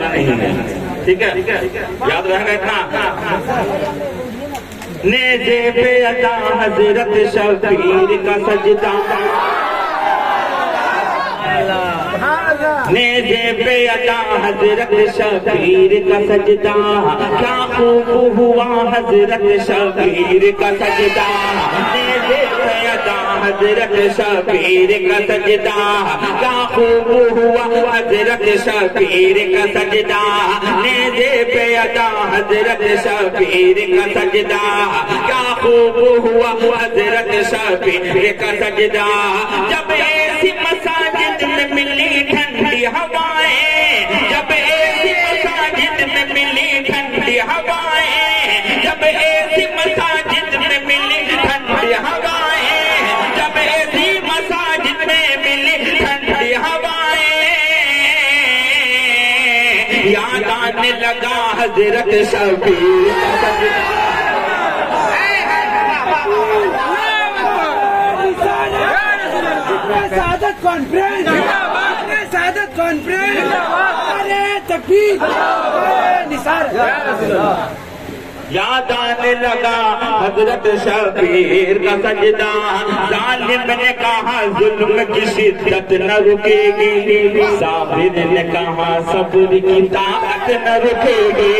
नहीं है ठीक है? याद रहेगा इतना? नेजे पे अदा हज़रत शबीर का सजदा। नेजे पे अदा हज़रत शबीर का सजदा। क्या खूब हुआ हज़रत शबीर का सजदा? हजरत शबीर का सजदा। क्या खूब हुआ हजरत शबीर का सजदा। नेजे पे अदा हजरत शबीर का सजदा। क्या खूब हुआ हजरत शबीर का सजदा। जब मिली ठंडी हवाएं आने लगा हज़रत शबीर सादत कॉन्फ्रेंस सादत कॉन्फ्रेंस अरे निसार याद आने लगा हज़रत शबीर का सजदा, जालिम कहा, जुल्म की शिद्दत न रुकेगी। साबिर ने कहा, सब्र की ताकत न रुकेगी।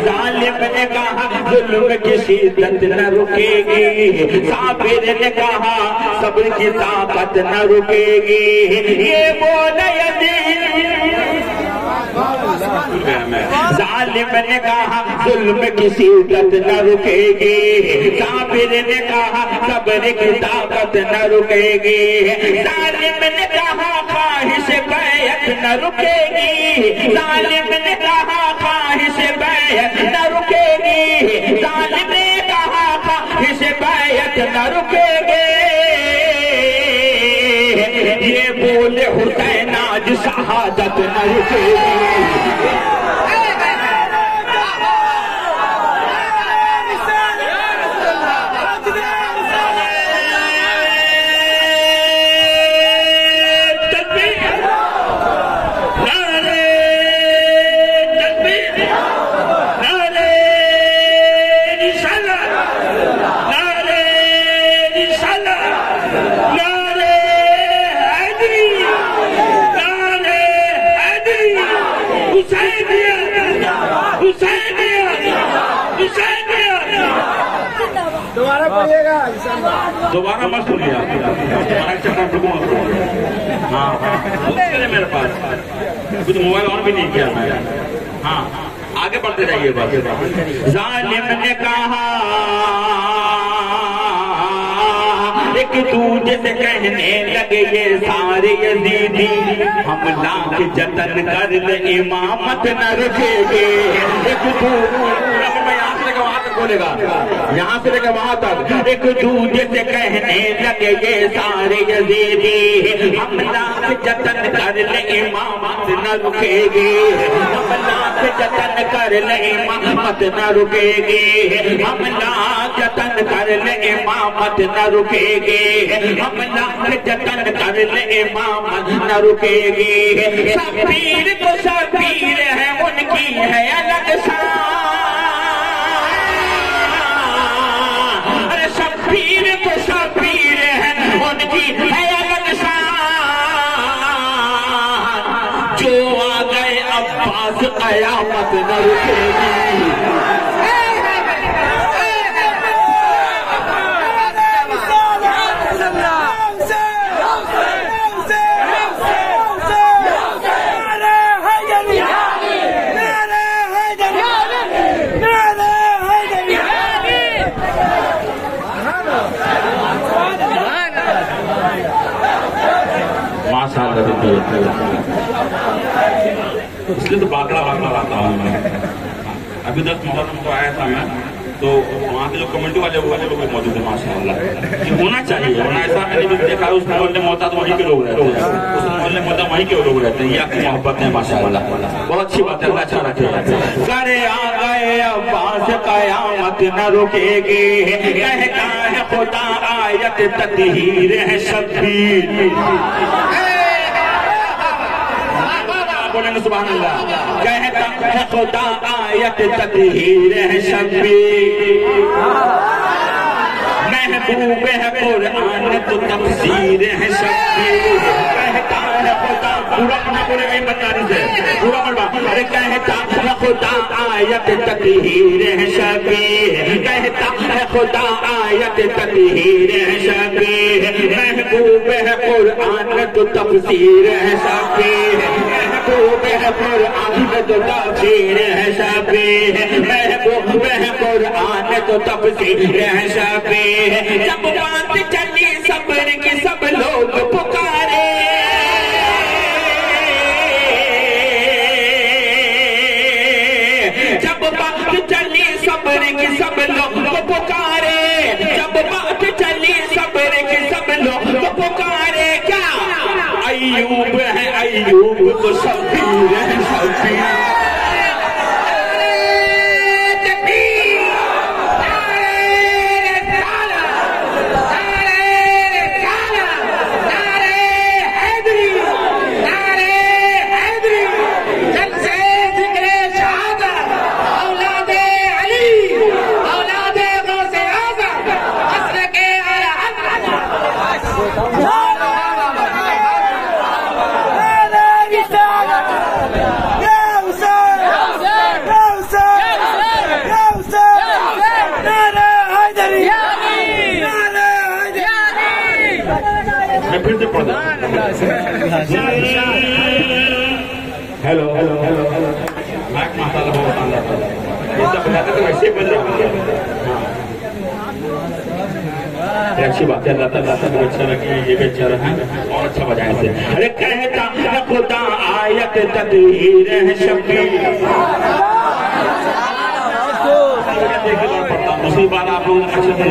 जालिम ने कहा, जुल्म की शिद्दत न रुकेगी। साबिर ने कहा, सब्र की ताकत न रुकेगी। ये बोले जालिम ने कहा जुल्म की शिद्दत न रुकेगी। काबिर ने कहा सब्र की ताकत न रुकेगी। जालिम ने कहा, ख्वाहिश बैत न रुकेगी। जालिम ने कहा, ख्वाहिश बैत न रुकेगी। जालिम ने कहा, ख्वाहिश बैत न रुकेगी। ये बोले हुसैन आज शहादत न रुकेगी। दोबारा मत सुनिए मत हाँ हाँ मेरे पास। कुछ मोबाइल ऑन भी नहीं किया मैं हाँ आगे बढ़ते जाइए बस जालिम ने कहा, एक दूजे से कहने लगे ये सारे दीदी हम लाख जतन कर ले, इमामत न रखेंगे। एक दूजे मैं यहाँ से लेकर वहाँ तक बोलेगा। यहाँ से लेकर वहाँ तक एक दूजे से कहने लगे ये सारे यजीदी हम लाख जतन कर ले इमामत न रुकेगी। हम लाख जतन कर ले इमामत न रुकेगी। हम लाख जतन कर ले इमामत न रुकेगी। हम लाख जतन कर ले इमामत न रुकेगी। शबीर तो शबीर है, उनकी है अलग शान। कयामत न रुकेगी इसलिए तो बाकड़ा बाकड़ा लाता है। अभी दस मुहर्रम को आया था मैं तो वहाँ के जो कमेटी वाले, वो वाले लोग मौजूद है, माशाल्लाह। होना चाहिए, वरना ऐसा मैंने भी देखा उस मोहल्ले में होता तो वहीं के लोग रहते हैं। उस मोहल्ले में होता वहीं के लोग रहते हैं। ये मोहब्बत है, माशाल्लाह। बहुत अच्छी बात है अच्छा रखे। करे आ गए अब्बास, कयामत न रुकेगी। कहता है खुदा, आयत तकहीर है शब्बीर। बोलेंगे सुबह कहता है खुदा आयत तकहीर है शबी महबूब है कुरान तो तफसीर है कहता है खुदा से पूरा कहता आयत तकहीर है शबी कहता है खुदा आयत तकहीर है शबी महबूब है कुरान तो तफसीर है शबी महबूब कुरान तो तफसीर है शबी महबूब कुरान तो तफसीर है शबी जब बात चली सब्र की, सब लोग पुकारे। जब बात चली सब्र की, सब लोग पुकारे। जब बात चली सब्र की, सब लोग पुकारे। क्या? अयूब है अयूब तो शबीर है शबीर मैं हेलो हेलो हेलो हेलो मैक मसाला बहुत आंदा था ये सब बताते तो वैसे बन जाएँगे अच्छी बात है अल्लाह ताला सब अच्छा लगे ये भी अच्छा रहा और अच्छा बजाए से अरे कहता खुदा आयत तकदीर है शबीर दूसरी बात आप लोग अच्छे से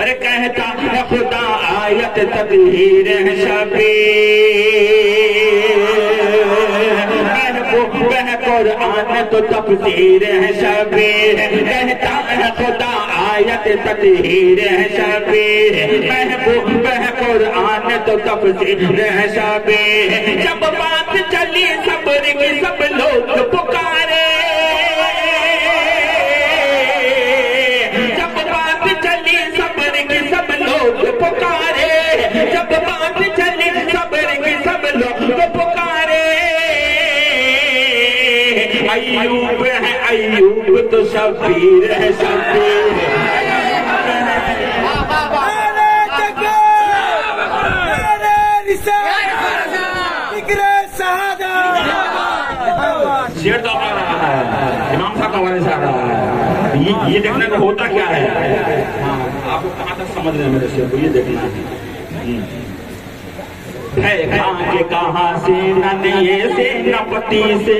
अरे कहता है खुदा आयत तकदीर है शबी वह कुरान तो तफसीर है शबी कहता है खुदा आयत तकदीर है शबी महबूब वह कुरान तो तफसीर है शबी जब बात चली सब्र की सब लोग पुकारे। तो शबीर है शबीर शेर तो रहा है। इमाम साहब का से आ रहा है। ये ये देखने होता क्या है? हाँ, आपको कहाँ तक समझ रहे हैं मेरे शेर को? ये देख लीजिए। है कहाँ के से नदिए से नपति से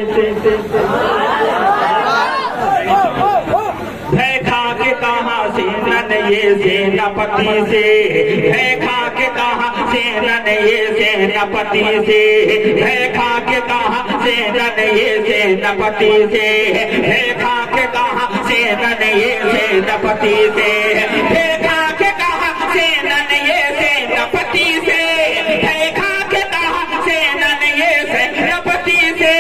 है खा के कहाँ से नदिए से नपति से। है खा के कहाँ से नदिए से नपति से। है खा के कहाँ से नदिए से नपति से। है खा के कहाँ से नदिए से नपति से। है खा के कहाँ से नदिए से नपति से। है खा कहाँ से नदिए से नपति से।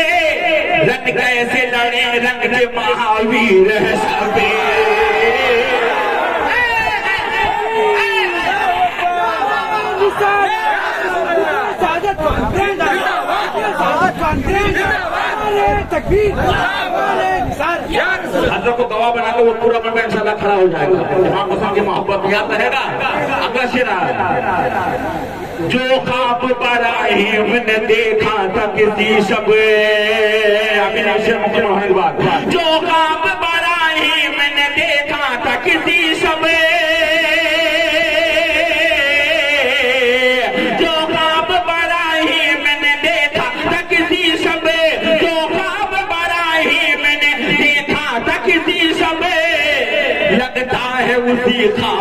रंग कैसे लड़े रंग के महावीर है सबे हजर को गवाह बना के वो पूरा बन इन शाला खड़ा हो जाएगा इमाम की मोहब्बत याद रहेगा अगला शेर जो खाब बराहिम ने देखा था किसी शब अभी शेर के जो खाब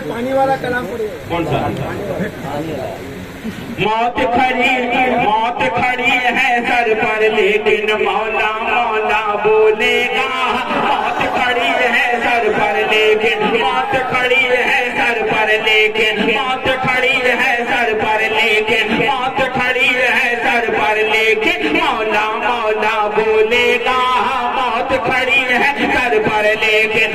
पानी वाला कलाम कौन सा? मौत खड़ी मौत खड़ी है, सर पर, लेकिन मौला मौला बोलेगा। मौत खड़ी है, सर पर, लेकिन मौत खड़ी है, सर पर, लेकिन मौत खड़ी है, सर पर, लेकिन मौत खड़ी है, सर पर, लेकिन मौला मौला बोलेगा। मौत खड़ी है, सर पर, लेकिन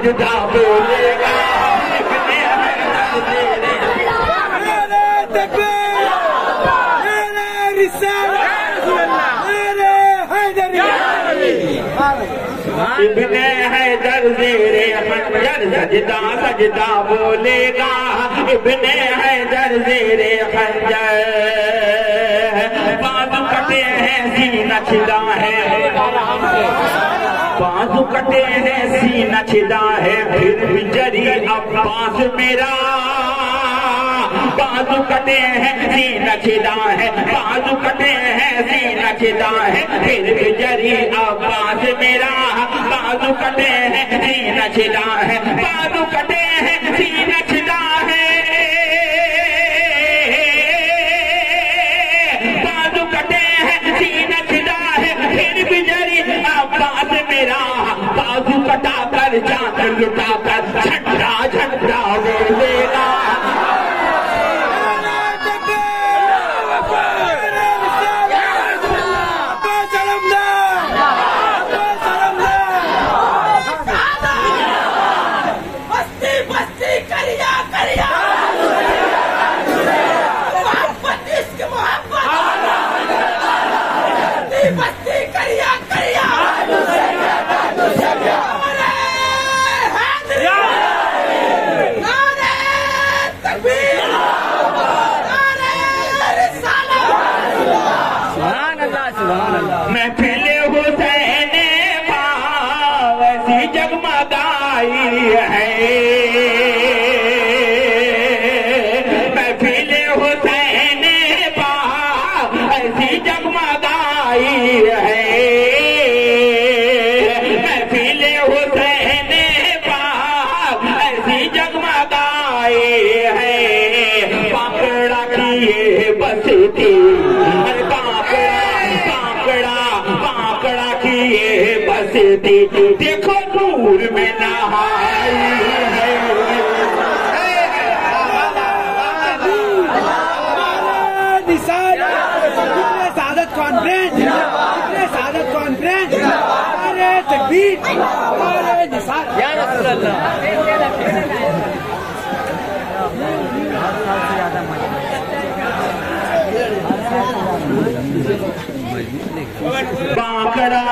सजदा सजदा बोलेगा इब्ने हैदर जेरे मेरे तकबीर मेरे रिसालत मेरे हैदरी इब्ने हैदर जेरे खंजर सजदा सजदा बोलेगा ने सी नचदा हैं, फिर भी जरी अब्बास मेरा। बाजू कटे हैं सी नचदा है बाजू कटे हैं सी नचदा है, फिर भी जरी अब्बास मेरा। बाजू कटे हैं सी छिदा है बाजू कटे हैं, सीना कटा कर जान लुटा कर देखो नूर में नहाई है। सादत कॉन्फ्रेंस कितने सादत कॉन्फ्रेंस अरे तकबीर अरे बांकड़ा।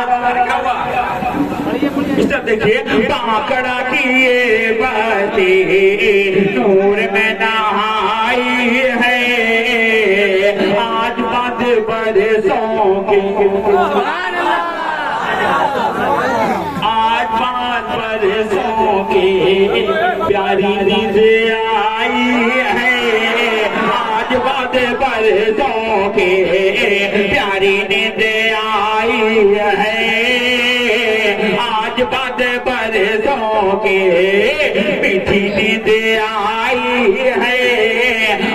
तरफ़ देखिए, बांकड़ा की ये बातें नूर में नहाई है। आज बाद बरसों की आज बाद बरसों की प्यारी है आज पर के प्यारी नींद आई है। आज बाद पर के मीठी नींद आई है।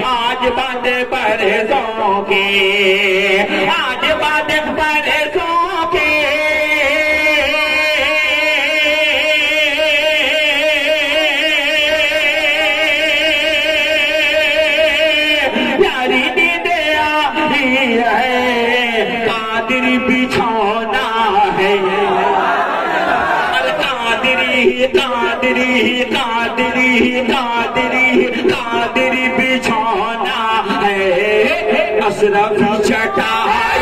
आज बाद पर के आज बाद असरफ चटाई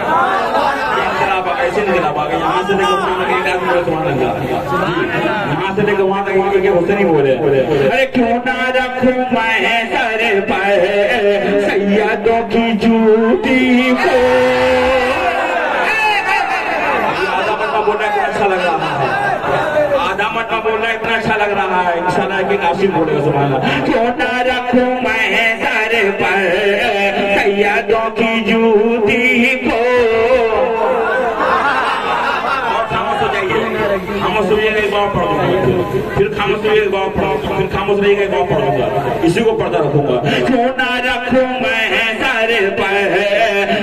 ऐसे इनकलाब आ गया यहाँ से देखो वहाँ यहाँ से देखो वहाँ तक एक एक हुसैन ही बोले अरे क्यों ना रखूँ मैं सर पर सैयदों की जूती को आधा मटका बोलना इतना अच्छा लग रहा है। आधा मटका बोलना इतना अच्छा लग रहा है इंशाल्लाह एक आशिक बोलेगा, सुभान क्यों ना रखूँ मैं सर पर, सैयदों खामोश रहिएगा एक बार पढ़ दूँगा फिर खामोश रहिएगा एक बार पढ़ दूँगा इसी को पढ़ता रखूँगा। क्यों ना रखूँ मैं सर पर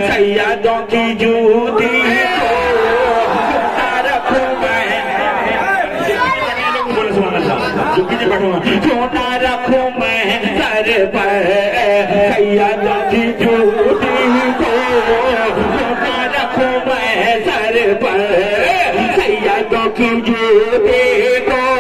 सैयदों की जूती को क्यों ना रखूँ मैं। क्यों ना। रखूँ सर पर सैयदों की जूती को क्यों ना रखूँ मैं सर पर सैयदों की जूती को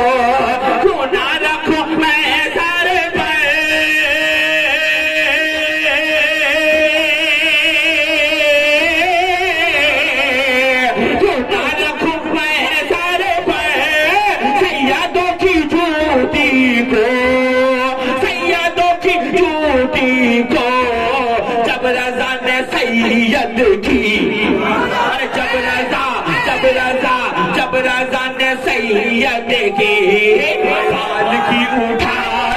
सैयद की बाल की उठाई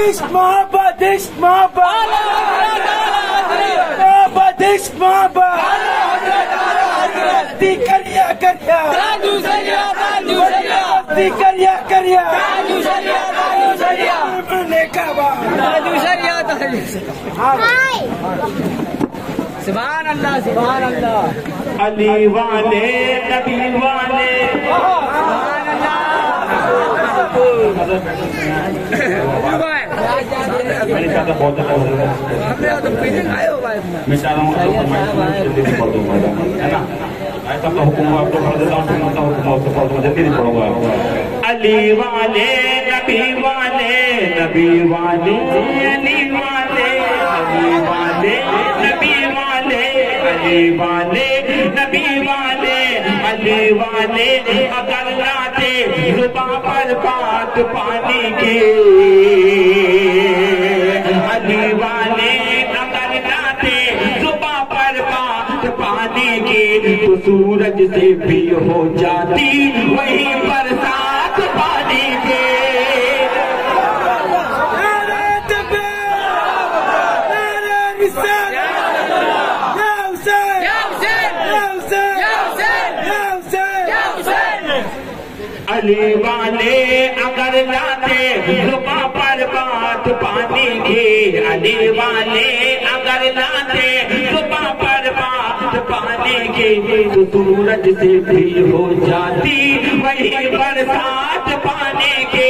मोहब्बत इश्क मोहब्बत मोहब्बत इश्क मोहब्बत दी करिया करिया करिया करिया ने काबा सुभान अल्लाह सुभान अल्लाह अली वाले नबी वाले मैं चाह रहा हूँ है ना ऐसा का हुक्म आपको पढ़ मतलब हुक्म आपको अली वाले नबी वाले नबी वाले अली वाले अली वाले नबी वाले अली वाले नबी वाले अली वाले अगर लाते जुबा पर बात पानी के। अली वाले अगर लाते जुबा पर बात पानी की। तो सूरज से भी हो जाती, वही बरसात पानी के नारे तकबीर नारे रिसालत या हुसैन या हुसैन या हुसैन या हुसैन या हुसैन या हुसैन अली वाले, अगर लाते जुबा पर बात पानी की अली वाले, अगर लाते जुबा पर बात पानी की तो सूरज से भी हो जाती, वही बरसात पानी के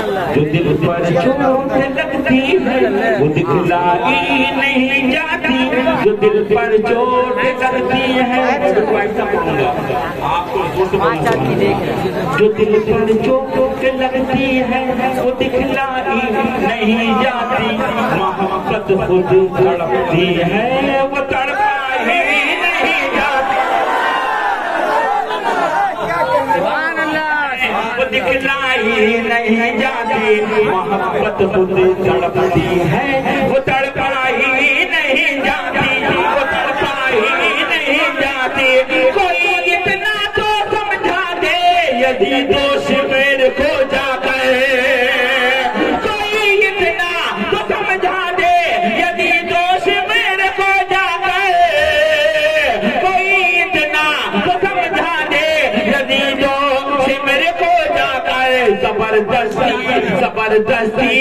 दिल पर चोट लगती है। वो दिखलाई नहीं जाती। जो दिल पर चोट लगती है। जो दिल पर चोट लगती है। वो दिखलाई नहीं जाती। मोहब्बत खुद तड़पती है। वो तड़पा ही? नहीं जाती वो दिखलाई नहीं जाती मोहब्बत खुद तड़पती है वो तड़पाई नहीं जाती। वो तड़पाई नहीं जाती कोई इतना तो समझा दे, यदि दोष ज़बरदस्ती ज़बरदस्ती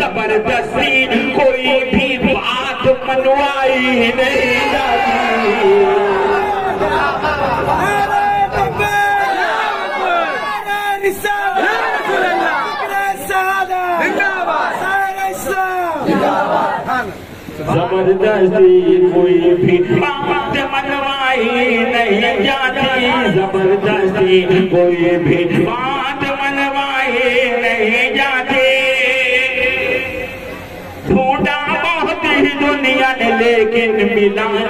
ज़बरदस्ती कोई भी बात मनवाई नहीं ज़बरदस्ती कोई भी बात मनवाई नहीं जाती ज़बरदस्ती कोई भी बात लेकिन मिला नहीं।